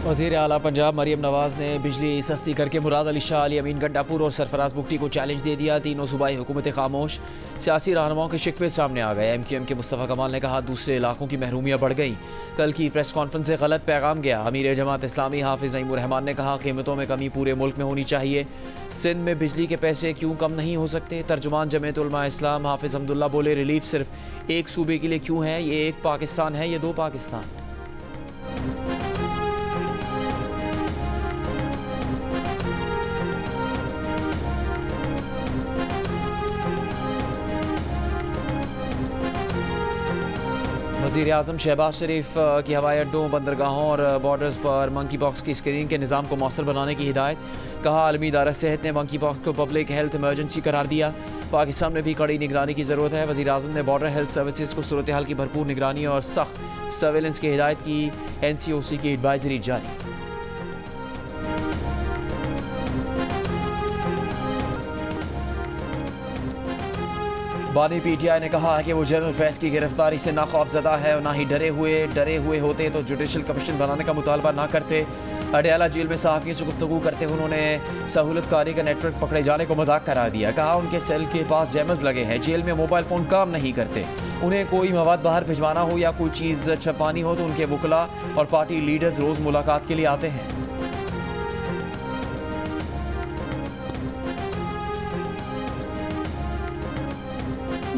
वज़ीर अला पंजाब मरीम नवाज़ ने बिजली सस्ती करके मुराद अली शाह, अली अमीन गंडापुर और सरफराज बुगटी को चैलेंज दे दिया। तीनों सूबाई हुकूमत खामोश। सियासी रहनुमाओं के शिकवे सामने आ गए। एम क्यू एम के मुस्तफ़ा कमाल ने कहा, दूसरे इलाकों की महरूमियाँ बढ़ गई। कल की प्रेस कॉन्फ्रेंस से गलत पैगाम गया। अमीर जमात इस्लामी हाफिज रहमान ने कहा, कीमतों में कमी पूरे मुल्क में होनी चाहिए। सिंध में बिजली के पैसे क्यों कम नहीं हो सकते? तर्जुमान जमयतुलमा इस्लाम हाफिज अहमदुल्ला बोले, रिलीफ सिर्फ़ एक सूबे के लिए क्यों है? ये एक पाकिस्तान है, ये दो पाकिस्तान। वज़ीर अजम शहबाज शरीफ की हवाई अड्डों, बंदरगाहों और बॉर्डर्स पर मंकी पॉक्स की स्क्रीनिंग के निज़ाम को मौसर बनाने की हिदायत। कहा, आलमी इदारा सेहत ने मंकी पॉक्स को पब्लिक हेल्थ इमरजेंसी करार दिया। पाकिस्तान में भी कड़ी निगरानी की ज़रूरत है। वजी अजम ने बॉर्डर हेल्थ सर्विसज को सूरत हाल की भरपूर निगरानी और सख्त सर्वेलेंस की हिदायत की। एन सी ओ सी की एडवाइजरी जारी। बानी पीटीआई ने कहा है कि वो जनरल फैज की गिरफ्तारी से ना खौफजदा है और ना ही डरे हुए डरे हुए होते तो जुडिशल कमीशन बनाने का मुतालबा ना करते। अडयाला जेल में सहाफ़ियों से गुफ्तु करते हुए उन्होंने सहूलतकारी का नेटवर्क पकड़े जाने को मज़ाक करार दिया। कहा, उनके सेल के पास जैमज लगे हैं, जेल में मोबाइल फ़ोन काम नहीं करते। उन्हें कोई मवाद बाहर भिजवाना हो या कोई चीज़ छपानी हो तो उनके वकला और पार्टी लीडर्स रोज़ मुलाकात के लिए आते हैं।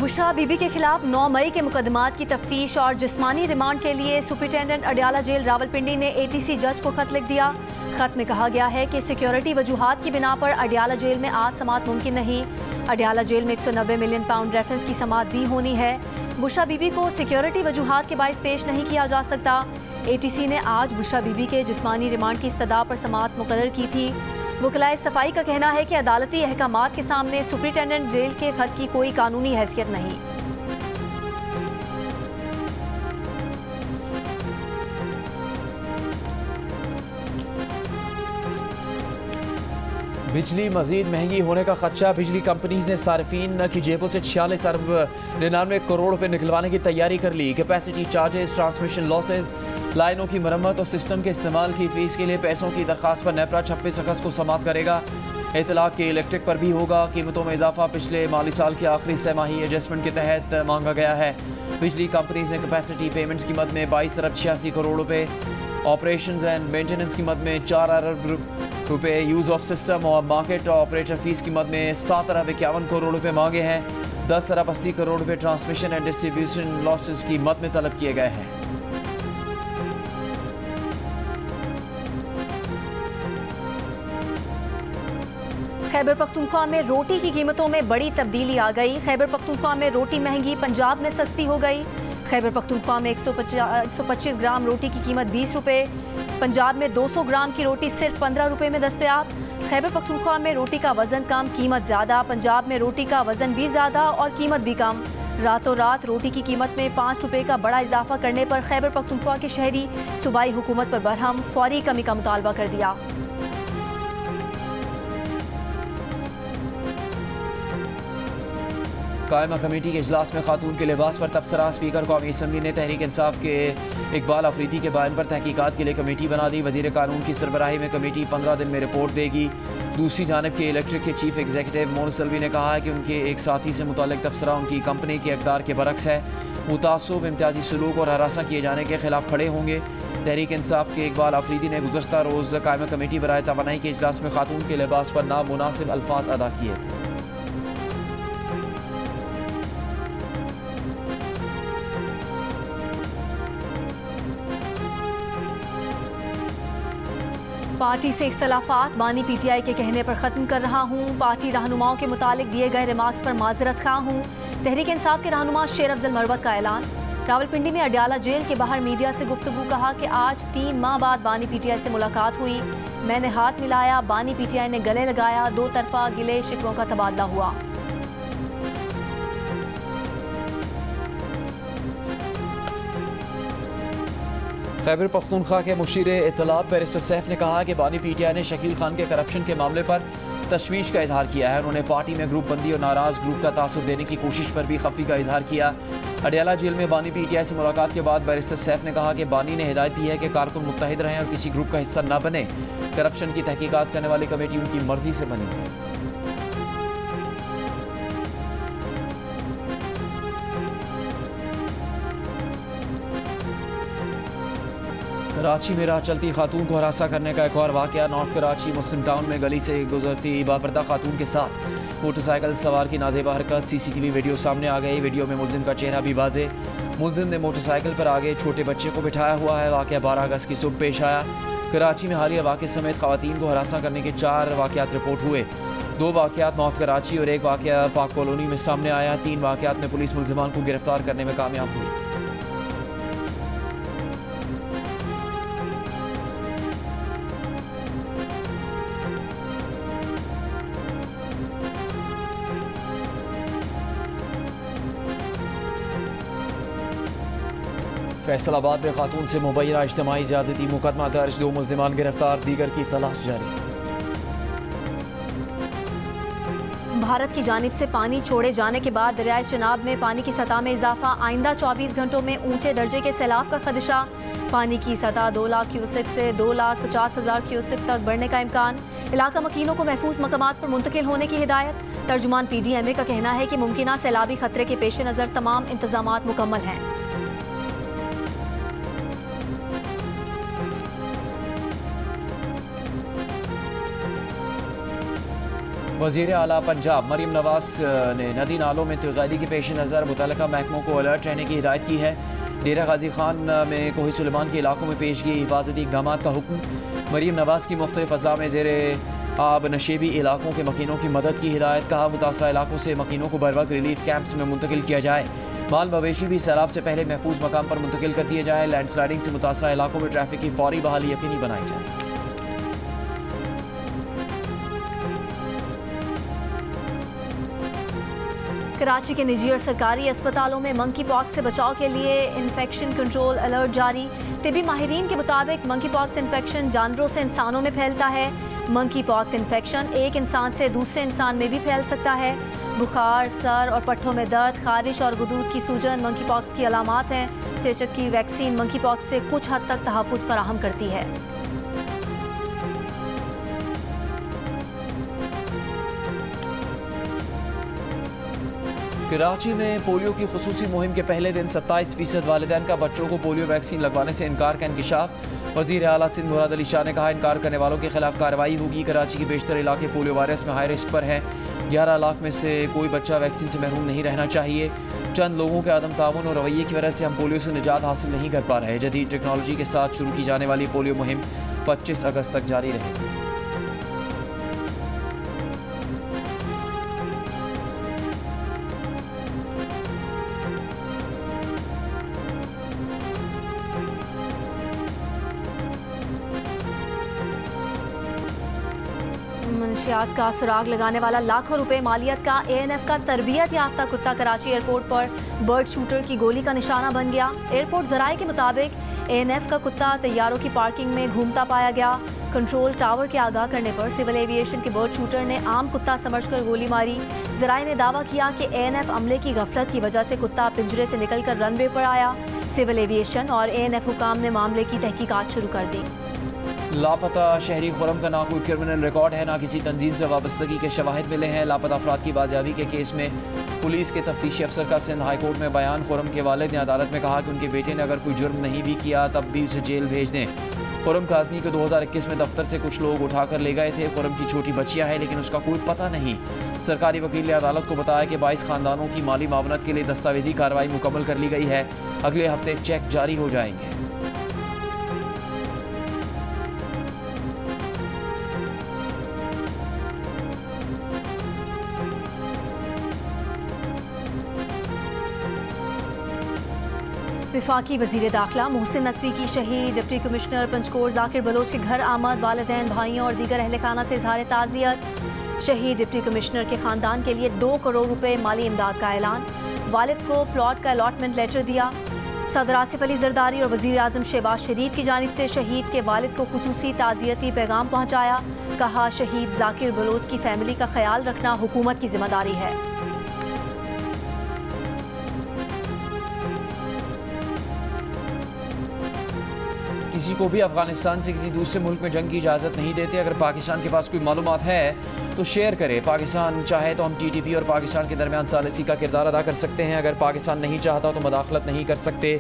बुशा बीबी के खिलाफ 9 मई के मुकदमात की तफ्तीश और जिस्मानी रिमांड के लिए सुप्रिटेंडेंट अडयाला जेल रावलपिंडी ने एटीसी जज को खत लिख दिया। खत में कहा गया है कि सिक्योरिटी वजूहत की बिना पर अडियाला जेल में आज समात मुमकिन नहीं। अडयाला जेल में 190 मिलियन पाउंड रेफरेंस की समात भी होनी है। बुशा बीबी को सिक्योरिटी वजूहत के बायस पेश नहीं किया जा सकता। एटीसी ने आज बुशा बीबी के जिस्मानी रिमांड की इस्तः पर समात मुकर की थी। वकलाए सफ़ाई का कहना है कि अदालती अहकाम के सामने सुप्रिटेंडेंट जेल के खत की कोई कानूनी हैसियत नहीं। बिजली मजीद महँगी होने का खदशा। बिजली कंपनीज़ ने सार्फिन की जेबों से छियालीस अरब निन्यानवे करोड़ रुपए निकलवाने की तैयारी कर ली। कैपेसिटी चार्जेस ट्रांसमिशन लॉसेज लाइनों की मरम्मत और सिस्टम के इस्तेमाल की फ़ीस के लिए पैसों की दरख्वास्त पर नेपरा छब्बीस अगस्त को समाप्त करेगा। इतलाक के इलेक्ट्रिक पर भी होगा। कीमतों में इजाफा पिछले माली साल के आखिरी सहमाही एडजस्टमेंट के तहत मांगा गया है। बिजली कंपनीज़ ने कैपेसिटी पेमेंट्स की मद में बाईस अरब छियासी करोड़ रुपये ऑपरेशन एंड मेंटेनेंस की मद में चार अरब रुपये यूज़ ऑफ़ सिस्टम और मार्केट और ऑपरेटर फ़ीस की मद में सात अरब इक्यावन करोड़ रुपये मांगे हैं। दस अरब अस्सी करोड़ रुपये ट्रांसमिशन एंड डिस्ट्रीब्यूशन लॉसेज की मद में तलब किए गए हैं। खैबर पख्तूनख्वा में रोटी की कीमतों में बड़ी तब्दीली आ गई। खैबर पख्तूनख्वा में रोटी महँगी, पंजाब में सस्ती हो गई। खैबर पख्तूनख्वा में एक सौ पच्चीस ग्राम रोटी की कीमत बीस रुपये पंजाब में 200 ग्राम की रोटी सिर्फ़ पंद्रह रुपये में दस्तियाब। खैबर पख्तूनख्वा में रोटी का वज़न कम, कीमत ज़्यादा। पंजाब में रोटी का वज़न भी ज़्यादा और कीमत भी कम। रातों रात रोटी की कीमत में पाँच रुपये का बड़ा इजाफा करने पर खैबर पख्तूनख्वा के शहरी सूबाई हुकूमत पर बरहम फौरी कमी का मुतालबा कर दिया। कायमा कमेटी के अजलास में खातून के लिबास पर तबसरा, स्पीकर कौमी असम्बली ने तहरीक इंसाफ के इकबाल अफरीदी के बयान पर तहकीकात के लिए कमेटी बना दी। वज़ीर कानून की सरबराही में कमेटी पंद्रह दिन में रिपोर्ट देगी। दूसरी जानब के इलेक्ट्रिक के चीफ एग्जीक्यूटिव मोन सलवी ने कहा है कि उनके एक साथी से मुतल तबसरा, उनकी कंपनी के अकदार के बरक्स है। मुतासब इम्तियाजी सलूक और हरासा किए जाने के खिलाफ खड़े होंगे। तहरीक इंसाफ के इकबाल अफरीदी ने गुजशत रोज़ कायमा कमेटी बरए तोानाई के अजलास में खातून के लिबास पर नामुनासिब अल्फाज अदा किए। थे पार्टी से इख्तलाफात। बानी पीटीआई के कहने पर ख़त्म कर रहा हूँ। पार्टी रहनुमाओं के मुतालिक दिए गए रिमार्क्स पर माजरत खा हूँ। तहरीक इंसाफ के रहनुमा शेर अफजल मरवत का ऐलान। रावलपिंडी में अडयाला जेल के बाहर मीडिया से गुफ्तु कहा कि आज तीन माह बाद बानी पीटीआई से मुलाकात हुई। मैंने हाथ मिलाया, बानी पीटीआई ने गले लगाया, दो तरफा गिले शिकवों का तबादला हुआ। खैबर पख्तूनख्वा के मुशीर इतलाब बैरिस्टर सैफ ने कहा कि बानी पी टी आई ने शकील खान के करप्शन के मामले पर तशवीश का इजहार किया है। उन्होंने पार्टी में ग्रुप बंदी और नाराज़ ग्रुप का तासर देने की कोशिश पर भी खफी का इजहार किया। अडियाला जेल में बानी पीटीआई से मुलाकात के बाद बैरिस्टर सैफ ने कहा कि बानी ने हिदायत दी है कि कारकुन मुतहद रहें और किसी ग्रुप का हिस्सा न बने। करप्शन की तहकीकत करने वाली कमेटी उनकी मर्ज़ी से बनी। कराची में राह चलती खातून को हरासा करने का एक और वाक़ नॉर्थ कराची मुस्लिम टाउन में गली से गुजरती बापर्दा खातून के साथ। मोटरसाइकिल सवार की नाजेबा हरकत सीसीटीवी वीडियो सामने आ गई वीडियो में मुलिम का चेहरा भी वाजे। मुलजिम ने मोटरसाइकिल पर आगे छोटे बच्चे को बिठाया हुआ है। वाक़ बारह अगस्त की सुबह पेश आया। कराची में हालिया वाक़ समेत खातन को हरासा करने के चार वाक़ात रिपोर्ट हुए। दो वाक़ात नॉर्थ कराची और एक वाक़ पाक कॉलोनी में सामने आया। तीन वाक़ात में पुलिस मुलजमान को गिरफ़्तार करने में कामयाब हुई। फैसलाबाद में खातून से मुबैना इज्तमाही ज्यादती मुकदमा दर्ज, दो मुलजमान गिरफ़्तार, दीगर की तलाश जारी। भारत की जानब से पानी छोड़े जाने के बाद दरियाए चनाब में पानी की सतह में इजाफा, आइंदा 24 घंटों में ऊँचे दर्जे के सैलाब का खदशा। पानी की सतह दो लाख क्यूसिक से दो लाख पचास हज़ार क्यूसिक तक बढ़ने का इम्कान। इलाका मकीनों को महफूज मकाम पर मुंतकिल होने की हिदायत। तर्जुमान पी डी एम ए का कहना है कि मुमकिन सैलाबी खतरे के पेश नज़र तमाम इंतज़ाम मुकम्मल हैं। वज़ीर अला पंजाब मरीम नवाज़ ने नदी नालों में तगैदी के पेश नज़र। मुतल महकमों को अलर्ट रहने की हिदायत की है। डेरा गाजी खान में कोही सुलेमान के इलाकों में पेश की हिफाजती इकदाम का हुक्म। मरीम नवाज़ की मुख्तलिफ़ अजला में जेर आब नशेबी इलाकों के मकीनों की मदद की हिदायत कहा। मुतासर इलाकों से मकीनों को बर वक्त रिलीफ कैंप्स में मुंतकिल किया जाए। माल मवेशी भी सैलाब से पहले महफूज मकाम पर मुंतकिल कर दिए जाए। लैंड स्लाइडिंग से मुतासर इलाकों में ट्रैफ़िक की फौरी बहाली यकीनी बनाई जाए। कराची के निजी और सरकारी अस्पतालों में मंकी पॉक्स से बचाव के लिए इन्फेक्शन कंट्रोल अलर्ट जारी। तिबी माहरीन के मुताबिक मंकी पॉक्स इन्फेक्शन जानवरों से इंसानों में फैलता है। मंकी पॉक्स इन्फेक्शन एक इंसान से दूसरे इंसान में भी फैल सकता है। बुखार, सर और पट्ठों में दर्द, खारिश और गदूद की सूजन मंकी पॉक्स की अलामत हैं। चेचक की वैक्सीन मंकी पॉक्स से कुछ हद तक तहफ़ फराहम करती है। कराची में पोलियो की खसूसी मुहिम के पहले दिन सत्ताईस फ़ीसद वालदेन का बच्चों को पोलियो वैक्सीन लगवाने से इनकार का इंकशाफ वज़ीर अला सिंध मुराद अली शाह ने कहा, इनकार करने वालों के खिलाफ कार्रवाई होगी। कराची के बेशतर इलाके पोलियो वायरस में हाई रिस्क पर हैं। ग्यारह लाख में से कोई बच्चा वैक्सीन से महरूम नहीं रहना चाहिए। चंद लोगों के आदम ताउन और रवैये की वजह से हम पोलियो से निजात हासिल नहीं कर पा रहे जदीद टेक्नोलॉजी के साथ शुरू की जाने वाली पोलियो मुहिम पच्चीस अगस्त तक जारी रहेगी। मंशियात का सुराग लगाने वाला लाखों रुपए मालियत का एएनएफ का तरबियत याफ्ता कुत्ता कराची एयरपोर्ट पर बर्ड शूटर की गोली का निशाना बन गया। एयरपोर्ट जराए के मुताबिक एएनएफ का कुत्ता तैयारों की पार्किंग में घूमता पाया गया। कंट्रोल टावर के आगाह करने पर सिविल एविएशन के बर्ड शूटर ने आम कुत्ता समझकर गोली मारी। जराए ने दावा किया कि एएनएफ अमले की गफलत की वजह से कुत्ता पिंजरे से निकलकर रनवे पर आया। सिविल एविएशन और एएनएफ हुकाम ने मामले की तहकीकात शुरू कर दी। लापता शहरी खुरम का ना कोई क्रिमिनल रिकॉर्ड है, ना किसी तंजीम से वाबस्तगी के शवाहद मिले हैं। लापता अफराद की बाजियाबी के केस में पुलिस के तफ्तीशी अफसर का सिंध हाईकोर्ट में बयान। खुरम के वालद ने अदालत में कहा कि उनके बेटे ने अगर कोई जुर्म नहीं भी किया, तब भी उसे जेल भेज दें। खुरम काजमी को 2021 में दफ्तर से कुछ लोग उठाकर ले गए थे। खुरम की छोटी बचिया है, लेकिन उसका कोई पता नहीं। सरकारी वकील ने अदालत को बताया कि बाईस खानदानों की माली मावनत के लिए दस्तावेजी कार्रवाई मुकम्मल कर ली गई है। अगले हफ़्ते चेक जारी हो जाएँगे। विफाकी वज़ीर दाखिला मोहसिन नकवी की शहीद, डिप्टी कमिश्नर पंचकोर जाकिर बलोच के घर आमद, वालदेन भाइयों और दीगर अहल खाना से इजहार ताज़ियत। शहीद, डिप्टी कमिश्नर के ख़ानदान के लिए दो करोड़ रुपए माली इमदाद का ऐलान। वालिद को प्लॉट का अलॉटमेंट लेटर दिया। सदर आसिफ अली जरदारी और वज़ीर अजम शहबाज शरीफ की जानब से शहीद के वालिद को खसूसी ताज़ियती पैगाम पहुँचाया। कहा, शहीद जाकिर बलोच की फैमिली का ख्याल रखना हुकूमत की ज़िम्मेदारी है। किसी को भी अफ़गानिस्तान से किसी दूसरे मुल्क में जंग की इजाज़त नहीं देते। अगर पाकिस्तान के पास कोई मालूम है तो शेयर करें। पाकिस्तान चाहे तो हम टी टी पी और पाकिस्तान के दरमियान सालसी का किरदार अदा कर सकते हैं। अगर पाकिस्तान नहीं चाहता तो मदाखलत नहीं कर सकते।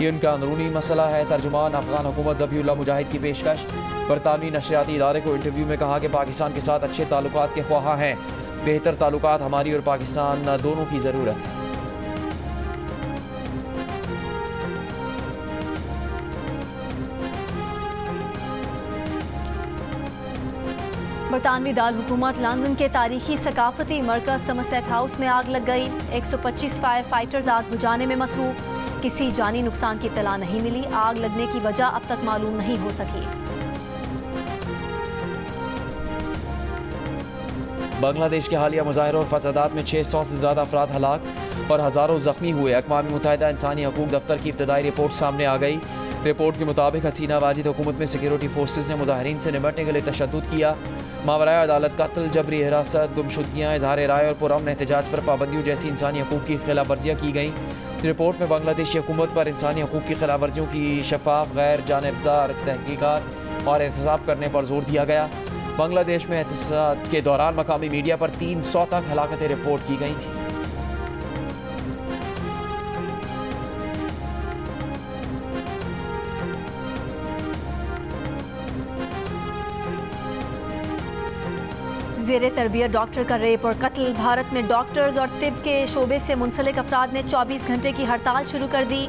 ये उनका अंदरूनी मसला है। तर्जुमान अफगान हुकूमत जबील्ला मुजाहिद की पेशकश बरतानवी नशरियाती इदारे को इंटरव्यू में कहा कि पाकिस्तान के साथ अच्छे ताल्लुक के ख्वाह हैं। बेहतर ताल्लुक हमारी और पाकिस्तान दोनों की ज़रूरत है। बरतानवी दार हुकूमत लंदन के तारीखी सकाफती मरकज समसेट हाउस में आग लग गई। 125 फायर फाइटर्स आग बुझाने में मसरूफ। किसी जानी नुकसान की इतला नहीं मिली। आग लगने की वजह अब तक मालूम नहीं हो सकी। बांग्लादेश के हालिया मुजाहरों और फसादात में छः सौ से ज़्यादा अफराद हलाक और हज़ारों जख्मी हुए। अकवा मुतहदा इंसानी हकूक दफ्तर की इब्तदाई रिपोर्ट सामने आ गई। रिपोर्ट के मुताबिक हसीना वाजिद हुकूमत में सिक्योरिटी फोर्सेज ने मुजाहरीन से निपटने के लिए तशद किया। मावरा अदालत कत्ल, जबरी हिरासत, गुमशुदगियाँ, इजहार राय और पुरम एहतजाज पर पाबंदियों जैसी इंसानी हकूक़ की खिलाफ वर्जियाँ की गई। रिपोर्ट में बांग्लादेशी हुकूमत पर इंसानी हकूक़ की खिलाफ वर्जियों की शफाफ गैर जानबदार तहकीक़ात और एहतसाब करने पर ज़ोर दिया गया। बांग्लादेश में एहतसाब के दौरान मकामी मीडिया पर तीन सौ तक हलाकतें रिपोर्ट की गई थी। जेर तरबियत डॉक्टर का रेप और कत्ल। भारत में डॉक्टर्स और तिब के शोबे से मुंसलिक अफराद ने 24 घंटे की हड़ताल शुरू कर दी।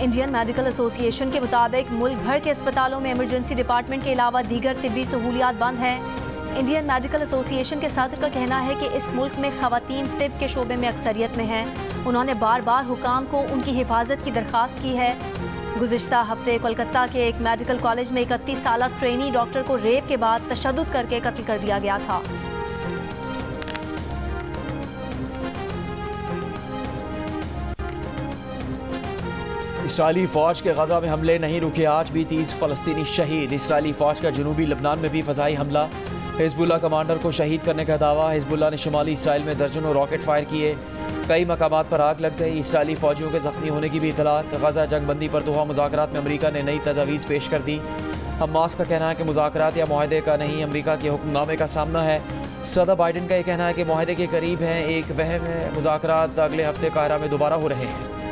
इंडियन मेडिकल एसोसिएशन के मुताबिक मुल्क भर के अस्पतालों में इमरजेंसी डिपार्टमेंट के अलावा दीगर तिबी सहूलियात बंद हैं। इंडियन मेडिकल एसोसिएशन के सदर का कहना है कि इस मुल्क में खातन तिब के शोबे में अक्सरियत में हैं। उन्होंने बार बार हुकाम को उनकी हिफाजत की दरख्वास्त की है। गुजशत हफ़्ते कोलकाता के एक मेडिकल कॉलेज में इकतीस साल ट्रेनी डॉक्टर को रेप के बाद तशद करके कत्ल कर दिया गया था। इसराइली फ़ौज के गजा में हमले नहीं रुके। आज भी तीस फ़लस्तनी शहीद। इसराइली फ़ौज का जनूबी लबनान में भी फ़जाई हमला। हिजबुल्ला कमांडर को शहीद करने का दावा। हिजबुल्ला ने शुमाली इसराइल में दर्जनों रॉकेट फायर किए। कई मकाम पर आग लग गई। इसराइली फ़ौजियों के जख्मी होने की भी इतलात। गजा जंगबंदी पर दोहा मुजाकर में अमरीका ने नई तजावीज़ पेश कर दी। हमास का कहना है कि मुजाकर या माहदे का नहीं, अमरीका के हुक्मनामे का सामना है। सदर बाइडन का यह कहना है कि माहदे के करीब हैं, एक वहम है। मुजाकर अगले हफ़्ते कायरा में दोबारा हो रहे हैं।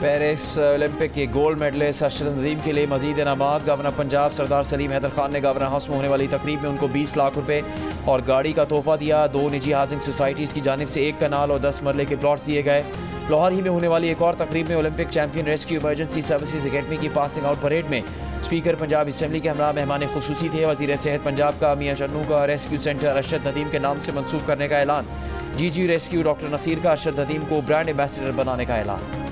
पेरिस ओलंपिक के गोल्ड मेडलिस्ट अशरफ नदीम के लिए मजीद इनाम गवर्नर पंजाब सरदार सलीम हैदर खान ने गवर्नर हाउस में होने वाली तकरीब में उनको 20 लाख रुपए और गाड़ी का तोहफा दिया। दो निजी हाउसिंग सोसाइटीज़ की जानब से एक कनाल और दस मरले के प्लाट्स दिए गए। लाहौर ही में होने वाली एक और तकरीब में Olympic champion rescue emergency services academy की पासिंग आउट परेड में स्पीकर पंजाब असम्बली के हमरा मेहमान खसूसी थे। वजी सेहत पंजाब का मियाँ चन्नू का रेस्क्यू सेंटर अरशद नदीम के नाम से मनसूख करने का ऐलान। जी जी रेस्क्यू डॉक्टर नसीर का अरशद नदीम को ब्रांड एम्बेसडर बनाने का ऐलान।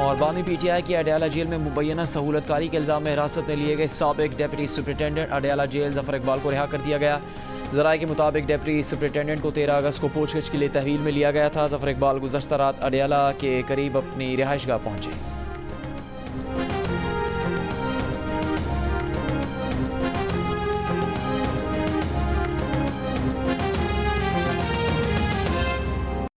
और बामी पी टी आई की अडयाला जेल में मुबैना सहूलतकारी के इल्ज़ाम में हिरासत में लिए गए सबक deputy superintendent. Adiala jail Zafar Iqbal को रिहा कर दिया गया। जराए के मुताबिक डेप्टी सुप्रिटेंडेंट को तेरह अगस्त को पूछगछ के लिए तहवील में लिया गया था। ज़फ़र इकबाल गुजशत रात अडयाला के करीब अपनी रिहाइश पहुँचे।